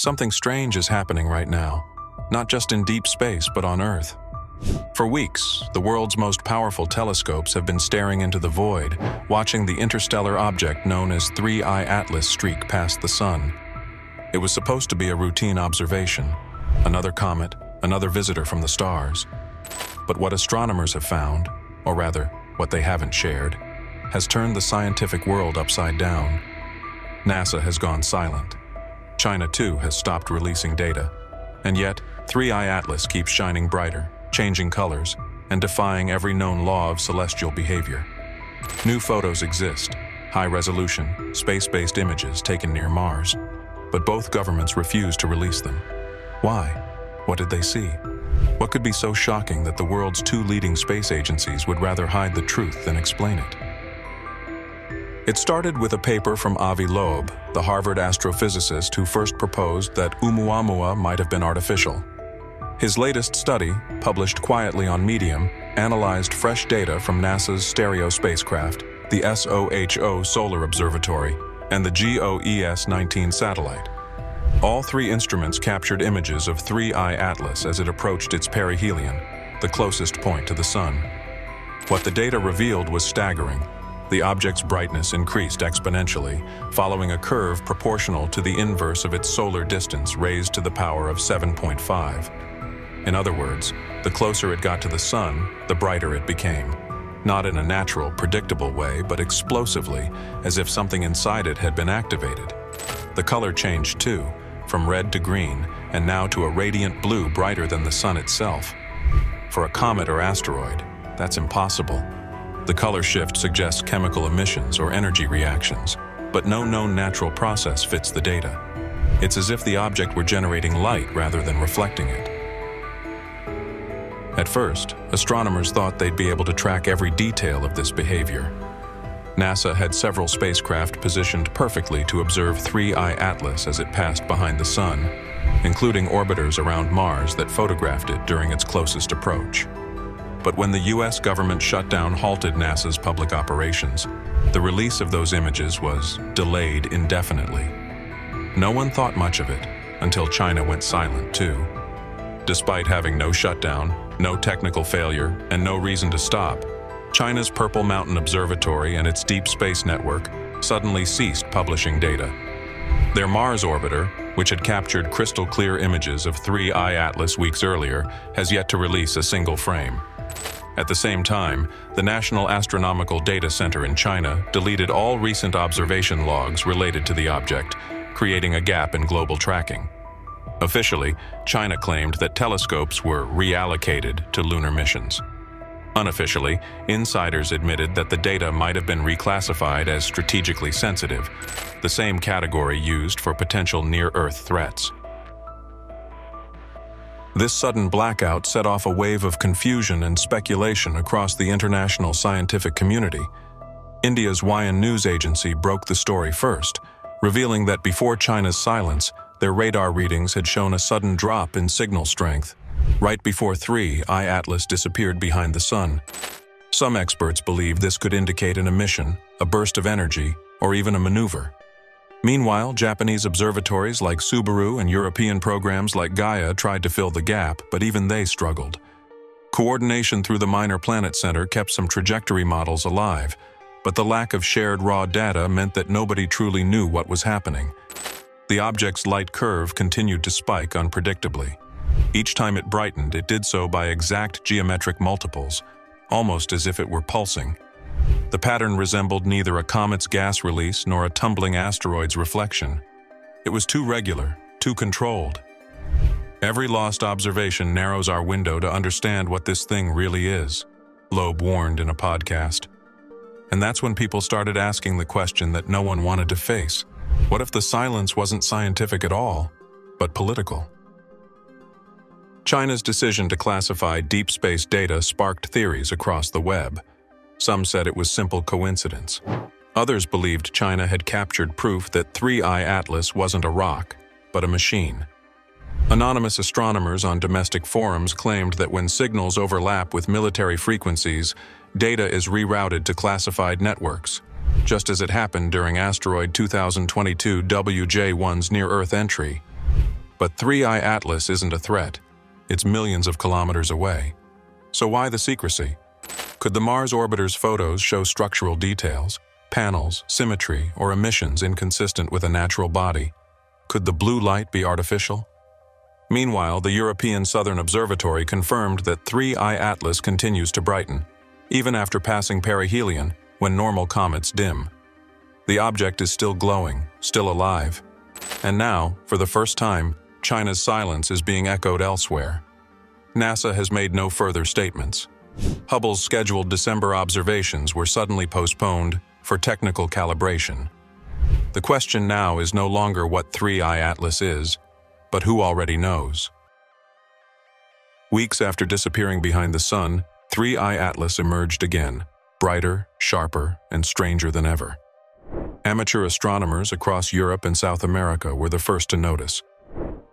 Something strange is happening right now, not just in deep space, but on Earth. For weeks, the world's most powerful telescopes have been staring into the void, watching the interstellar object known as 3I Atlas streak past the Sun. It was supposed to be a routine observation, another comet, another visitor from the stars. But what astronomers have found, or rather, what they haven't shared, has turned the scientific world upside down. NASA has gone silent. China, too, has stopped releasing data. And yet, 3I Atlas keeps shining brighter, changing colors, and defying every known law of celestial behavior. New photos exist, high-resolution, space-based images taken near Mars, but both governments refuse to release them. Why? What did they see? What could be so shocking that the world's two leading space agencies would rather hide the truth than explain it? It started with a paper from Avi Loeb, the Harvard astrophysicist who first proposed that Oumuamua might have been artificial. His latest study, published quietly on Medium, analyzed fresh data from NASA's STEREO spacecraft, the SOHO Solar Observatory, and the GOES-19 satellite. All three instruments captured images of 3I Atlas as it approached its perihelion, the closest point to the Sun. What the data revealed was staggering. The object's brightness increased exponentially, following a curve proportional to the inverse of its solar distance raised to the power of 7.5. In other words, the closer it got to the sun, the brighter it became. Not in a natural, predictable way, but explosively, as if something inside it had been activated. The color changed too, from red to green, and now to a radiant blue brighter than the sun itself. For a comet or asteroid, that's impossible. The color shift suggests chemical emissions or energy reactions, but no known natural process fits the data. It's as if the object were generating light rather than reflecting it. At first, astronomers thought they'd be able to track every detail of this behavior. NASA had several spacecraft positioned perfectly to observe 3I Atlas as it passed behind the Sun, including orbiters around Mars that photographed it during its closest approach. But when the US government shutdown halted NASA's public operations, the release of those images was delayed indefinitely. No one thought much of it until China went silent too. Despite having no shutdown, no technical failure, and no reason to stop, China's Purple Mountain Observatory and its Deep Space Network suddenly ceased publishing data. Their Mars orbiter, which had captured crystal clear images of 3I Atlas weeks earlier, has yet to release a single frame. At the same time, the National Astronomical Data Center in China deleted all recent observation logs related to the object, creating a gap in global tracking. Officially, China claimed that telescopes were reallocated to lunar missions. Unofficially, insiders admitted that the data might have been reclassified as strategically sensitive, the same category used for potential near-Earth threats. This sudden blackout set off a wave of confusion and speculation across the international scientific community. India's YN News Agency broke the story first, revealing that before China's silence, their radar readings had shown a sudden drop in signal strength. Right before 3, I Atlas disappeared behind the sun. Some experts believe this could indicate an emission, a burst of energy, or even a maneuver. Meanwhile, Japanese observatories like Subaru and European programs like Gaia tried to fill the gap, but even they struggled. Coordination through the Minor Planet Center kept some trajectory models alive, but the lack of shared raw data meant that nobody truly knew what was happening. The object's light curve continued to spike unpredictably. Each time it brightened, it did so by exact geometric multiples, almost as if it were pulsing. The pattern resembled neither a comet's gas release nor a tumbling asteroid's reflection. It was too regular, too controlled. Every lost observation narrows our window to understand what this thing really is, Loeb warned in a podcast. And that's when people started asking the question that no one wanted to face. What if the silence wasn't scientific at all, but political? China's decision to classify deep space data sparked theories across the web. Some said it was simple coincidence. Others believed China had captured proof that 3I Atlas wasn't a rock, but a machine. Anonymous astronomers on domestic forums claimed that when signals overlap with military frequencies, data is rerouted to classified networks, just as it happened during asteroid 2022 WJ1's near-Earth entry. But 3I Atlas isn't a threat. It's millions of kilometers away. So why the secrecy? Could the Mars orbiter's photos show structural details, panels, symmetry, or emissions inconsistent with a natural body? Could the blue light be artificial? Meanwhile, the European Southern Observatory confirmed that 3I Atlas continues to brighten, even after passing perihelion, when normal comets dim. The object is still glowing, still alive. And now, for the first time, China's silence is being echoed elsewhere. NASA has made no further statements. Hubble's scheduled December observations were suddenly postponed for technical calibration. The question now is no longer what 3I Atlas is, but who already knows? Weeks after disappearing behind the sun, 3I Atlas emerged again, brighter, sharper, and stranger than ever. Amateur astronomers across Europe and South America were the first to notice.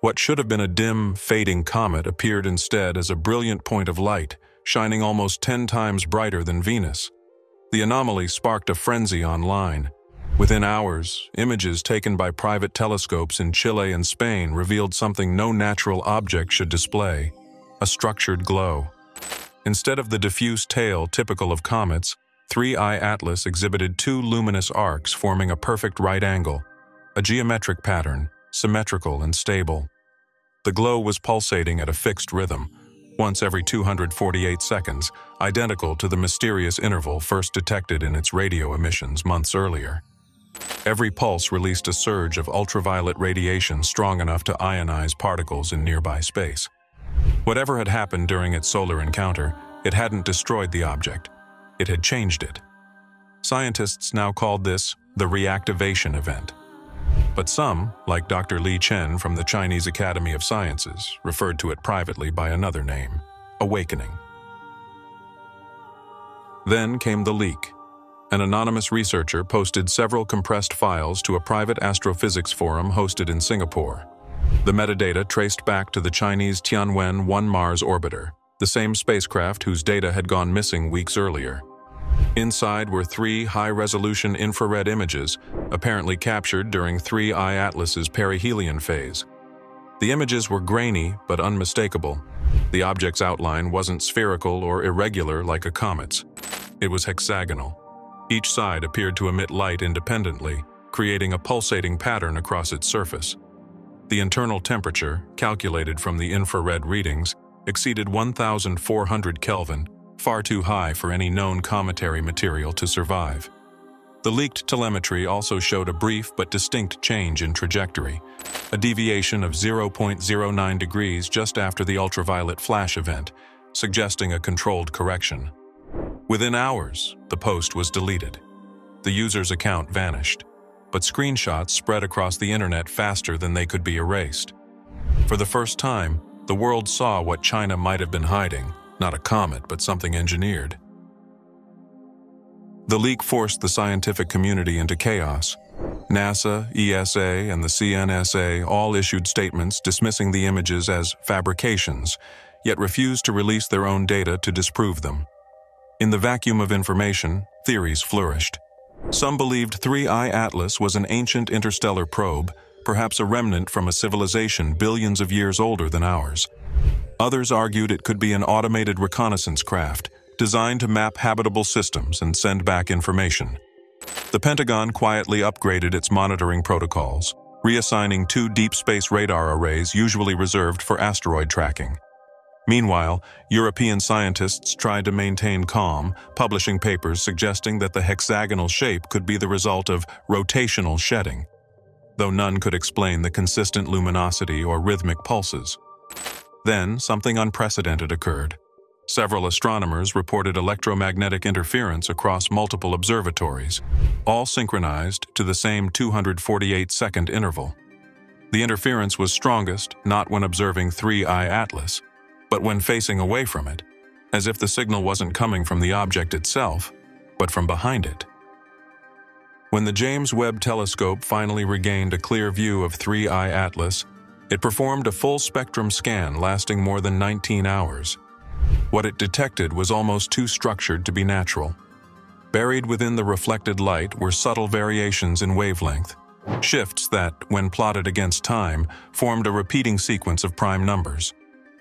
What should have been a dim, fading comet appeared instead as a brilliant point of light, shining almost 10 times brighter than Venus. The anomaly sparked a frenzy online, Within hours, images taken by private telescopes in Chile and Spain revealed something no natural object should display, a structured glow. Instead of the diffuse tail typical of comets, 3I Atlas exhibited two luminous arcs forming a perfect right angle, a geometric pattern, symmetrical and stable. The glow was pulsating at a fixed rhythm, once every 248 seconds, identical to the mysterious interval first detected in its radio emissions months earlier. Every pulse released a surge of ultraviolet radiation strong enough to ionize particles in nearby space. Whatever had happened during its solar encounter, it hadn't destroyed the object. It had changed it. Scientists now called this the reactivation event. But some, like Dr. Li Chen from the Chinese Academy of Sciences, referred to it privately by another name, awakening. Then came the leak, an anonymous researcher posted several compressed files to a private astrophysics forum hosted in Singapore. The metadata traced back to the Chinese Tianwen 1 Mars orbiter, the same spacecraft whose data had gone missing weeks earlier. Inside were three high-resolution infrared images, apparently captured during 3I Atlas's perihelion phase. The images were grainy but unmistakable. The object's outline wasn't spherical or irregular like a comet's. It was hexagonal, each side appeared to emit light independently, creating a pulsating pattern across its surface. The internal temperature, calculated from the infrared readings, exceeded 1,400 Kelvin, far too high for any known cometary material to survive. The leaked telemetry also showed a brief but distinct change in trajectory, a deviation of 0.09 degrees just after the ultraviolet flash event, suggesting a controlled correction. Within hours, the post was deleted. The user's account vanished, but screenshots spread across the internet faster than they could be erased. For the first time, the world saw what China might have been hiding, not a comet, but something engineered. The leak forced the scientific community into chaos. NASA, ESA, and the CNSA all issued statements dismissing the images as fabrications, yet refused to release their own data to disprove them. In the vacuum of information, theories flourished. Some believed 3I Atlas was an ancient interstellar probe, perhaps a remnant from a civilization billions of years older than ours. Others argued it could be an automated reconnaissance craft, designed to map habitable systems and send back information. The Pentagon quietly upgraded its monitoring protocols, reassigning two deep space radar arrays usually reserved for asteroid tracking. Meanwhile, European scientists tried to maintain calm, publishing papers suggesting that the hexagonal shape could be the result of rotational shedding, though none could explain the consistent luminosity or rhythmic pulses. Then, something unprecedented occurred. Several astronomers reported electromagnetic interference across multiple observatories, all synchronized to the same 248-second interval. The interference was strongest not when observing 3I Atlas, but when facing away from it, as if the signal wasn't coming from the object itself, but from behind it. When the James Webb Telescope finally regained a clear view of 3I Atlas, it performed a full-spectrum scan lasting more than 19 hours. What it detected was almost too structured to be natural. Buried within the reflected light were subtle variations in wavelength, Shifts that, when plotted against time, formed a repeating sequence of prime numbers.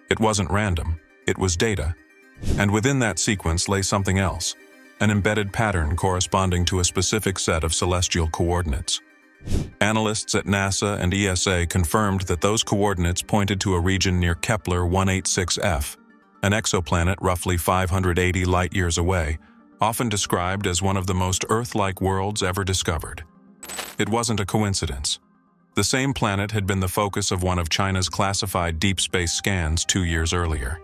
It wasn't random, it was data. And within that sequence lay something else, an embedded pattern corresponding to a specific set of celestial coordinates. Analysts at NASA and ESA confirmed that those coordinates pointed to a region near Kepler 186f, an exoplanet roughly 580 light-years away, often described as one of the most Earth-like worlds ever discovered. It wasn't a coincidence. The same planet had been the focus of one of China's classified deep space scans two years earlier.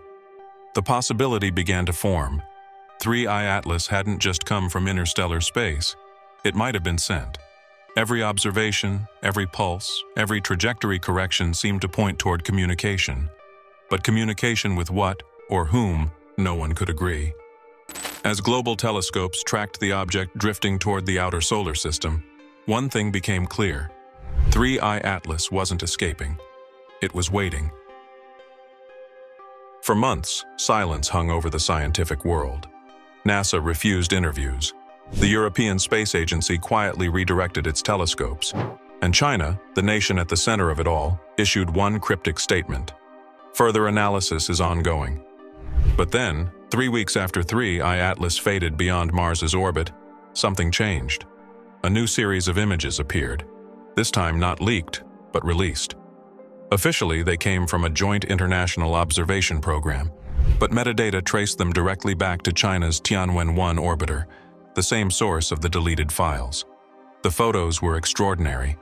The possibility began to form. 3I Atlas hadn't just come from interstellar space. It might have been sent. Every observation, every pulse, every trajectory correction seemed to point toward communication. But communication with what, or whom, no one could agree. As global telescopes tracked the object drifting toward the outer solar system, one thing became clear. 3I Atlas wasn't escaping. It was waiting. For months, silence hung over the scientific world. NASA refused interviews, the European Space Agency quietly redirected its telescopes, and China, the nation at the center of it all, issued one cryptic statement. Further analysis is ongoing. But then, three weeks after 3I Atlas faded beyond Mars's orbit, something changed. A new series of images appeared, this time not leaked, but released. Officially, they came from a joint international observation program, but metadata traced them directly back to China's Tianwen-1 orbiter, the same source of the deleted files. The photos were extraordinary.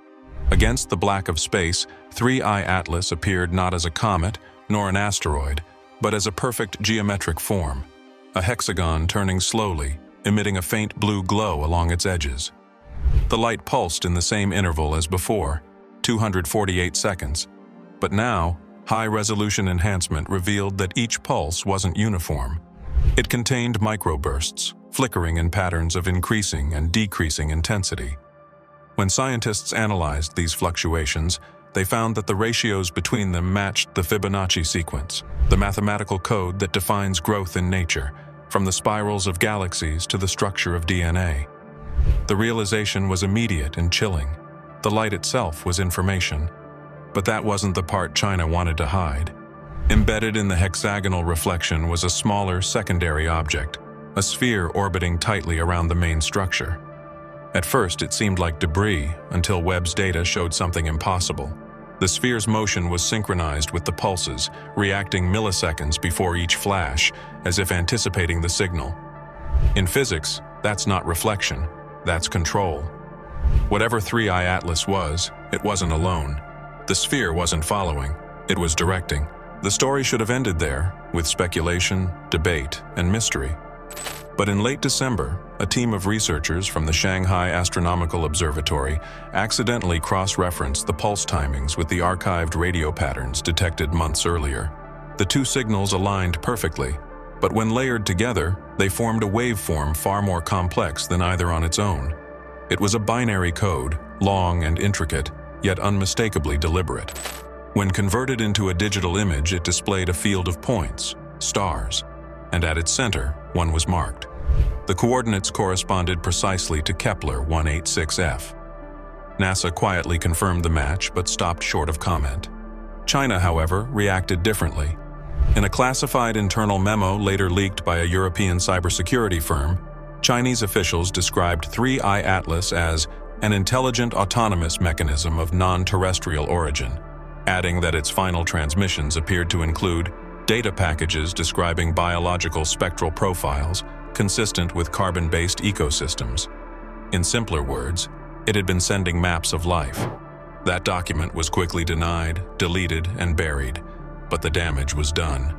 Against the black of space, 3I Atlas appeared not as a comet nor an asteroid, but as a perfect geometric form, a hexagon turning slowly, emitting a faint blue glow along its edges. The light pulsed in the same interval as before, 248 seconds, but now, high-resolution enhancement revealed that each pulse wasn't uniform. It contained microbursts, flickering in patterns of increasing and decreasing intensity. When scientists analyzed these fluctuations, they found that the ratios between them matched the Fibonacci sequence, the mathematical code that defines growth in nature, from the spirals of galaxies to the structure of DNA. The realization was immediate and chilling. The light itself was information. But that wasn't the part China wanted to hide. Embedded in the hexagonal reflection was a smaller secondary object, a sphere orbiting tightly around the main structure. At first, it seemed like debris until Webb's data showed something impossible. The sphere's motion was synchronized with the pulses, reacting milliseconds before each flash, as if anticipating the signal. In physics, that's not reflection, that's control. Whatever 3I Atlas was, it wasn't alone. The sphere wasn't following, it was directing. The story should have ended there, with speculation, debate, and mystery. But in late December, a team of researchers from the Shanghai Astronomical Observatory accidentally cross-referenced the pulse timings with the archived radio patterns detected months earlier. The two signals aligned perfectly, but when layered together, they formed a waveform far more complex than either on its own. It was a binary code, long and intricate, yet unmistakably deliberate. When converted into a digital image, it displayed a field of points, stars, and at its center, one was marked. The coordinates corresponded precisely to Kepler 186f. NASA quietly confirmed the match but stopped short of comment. China, however, reacted differently. In a classified internal memo later leaked by a European cybersecurity firm, Chinese officials described 3I Atlas as an intelligent autonomous mechanism of non-terrestrial origin, adding that its final transmissions appeared to include data packages describing biological spectral profiles consistent with carbon-based ecosystems. In simpler words, it had been sending maps of life. That document was quickly denied, deleted, and buried, but the damage was done.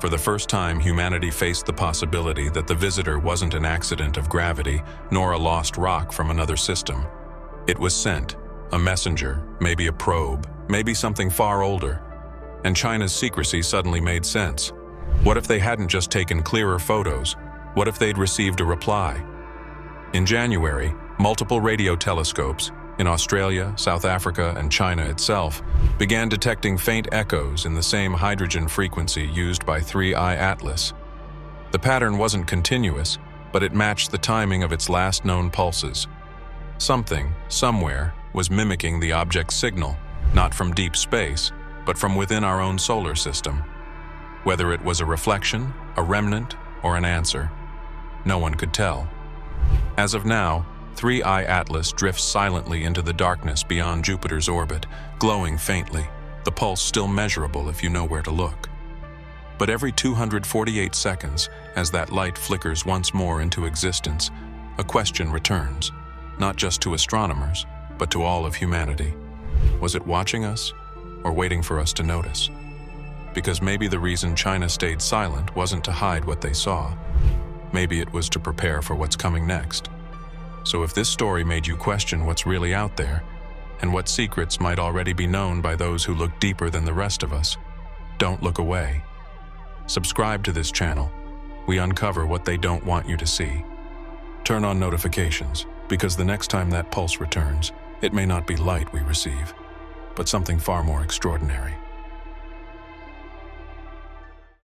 For the first time, humanity faced the possibility that the visitor wasn't an accident of gravity, nor a lost rock from another system. It was sent, a messenger, maybe a probe, maybe something far older, and China's secrecy suddenly made sense. What if they hadn't just taken clearer photos? What if they'd received a reply? In January, multiple radio telescopes, in Australia, South Africa, and China itself, began detecting faint echoes in the same hydrogen frequency used by 3I Atlas. The pattern wasn't continuous, but it matched the timing of its last known pulses. Something, somewhere, was mimicking the object's signal, not from deep space, but from within our own solar system. Whether it was a reflection, a remnant, or an answer, no one could tell. As of now, 3I Atlas drifts silently into the darkness beyond Jupiter's orbit, glowing faintly, the pulse still measurable if you know where to look. But every 248 seconds, as that light flickers once more into existence, a question returns, not just to astronomers, but to all of humanity. Was it watching us, or waiting for us to notice? Because maybe the reason China stayed silent wasn't to hide what they saw. Maybe it was to prepare for what's coming next. So if this story made you question what's really out there, and what secrets might already be known by those who look deeper than the rest of us, don't look away. Subscribe to this channel. We uncover what they don't want you to see. Turn on notifications, because the next time that pulse returns, it may not be light we receive, but something far more extraordinary.